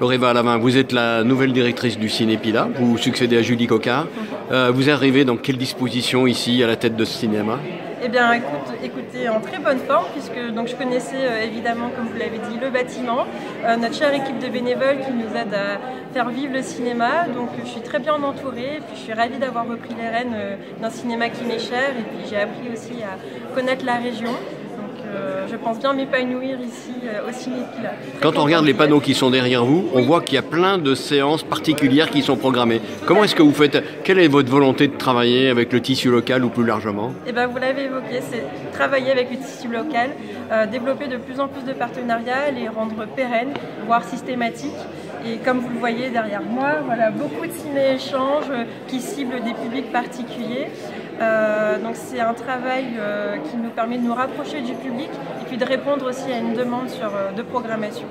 Loréva Lavin, vous êtes la nouvelle directrice du Cinépila, vous succédez à Julie Cocard. Euh, vous arrivez dans quelle disposition ici à la tête de ce cinéma? Eh bien, écoute, écoutez, en très bonne forme, puisque donc, je connaissais euh, évidemment, comme vous l'avez dit, le bâtiment, euh, notre chère équipe de bénévoles qui nous aide à faire vivre le cinéma. Donc, je suis très bien entourée, et puis je suis ravie d'avoir repris les rênes d'un cinéma qui m'est cher, et puis j'ai appris aussi à connaître la région. Je pense bien m'épanouir ici euh, au Cinépila. Quand on regarde les panneaux qui sont derrière vous, on voit qu'il y a plein de séances particulières qui sont programmées. Comment est-ce que vous faites? Quelle est votre volonté de travailler avec le tissu local ou plus largement? Eh ben, Vous l'avez évoqué, c'est travailler avec le tissu local, euh, développer de plus en plus de partenariats, les rendre pérennes, voire systématiques. Et comme vous le voyez derrière moi, voilà, beaucoup de ciné-échanges qui ciblent des publics particuliers. Euh, donc c'est un travail euh, qui nous permet de nous rapprocher du public puis de répondre aussi à une demande sur, euh, de programmation.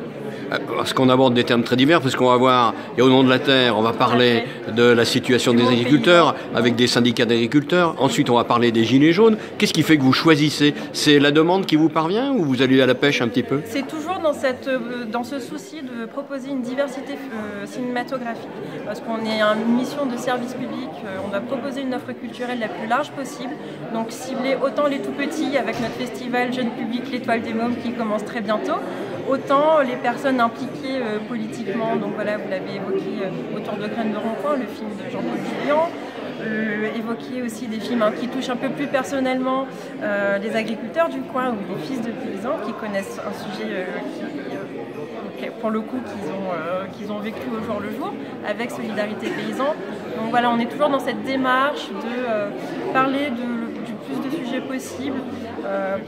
Parce qu'on aborde des termes très divers, parce qu'on va voir, et au nom de la Terre, on va parler de la situation des agriculteurs, avec des syndicats d'agriculteurs. Ensuite, on va parler des gilets jaunes. Qu'est-ce qui fait que vous choisissez? C'est la demande qui vous parvient ou vous allez à la pêche un petit peu? C'est toujours dans, cette, dans ce souci de proposer une diversité cinématographique. Parce qu'on est une mission de service public, on va proposer une offre culturelle la plus large possible. Donc cibler autant les tout petits avec notre festival jeune public Des Mômes qui commence très bientôt, autant les personnes impliquées euh, politiquement. Donc voilà, vous l'avez évoqué euh, autour de Graines de Rond-Point, le film de Jean-Paul Julien. Euh, évoquer aussi des films hein, qui touchent un peu plus personnellement les agriculteurs du coin ou les fils de paysans qui connaissent un sujet qui, pour le coup qu'ils ont, vécu au jour le jour avec Solidarité Paysan. Donc voilà, on est toujours dans cette démarche de parler du plus de sujets possibles euh,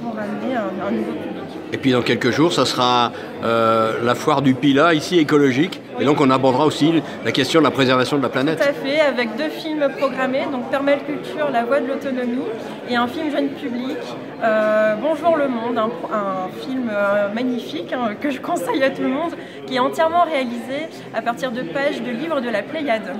pour amener un, nouveau public. Et puis dans quelques jours, ça sera euh, la foire du Pila, ici écologique. Et donc on abordera aussi la question de la préservation de la planète. Tout à fait, avec deux films programmés, donc Permaculture, La voie de l'autonomie, et un film jeune public, euh, Bonjour le monde, un, film magnifique hein, que je conseille à tout le monde, qui est entièrement réalisé à partir de pages de livres de la Pléiade.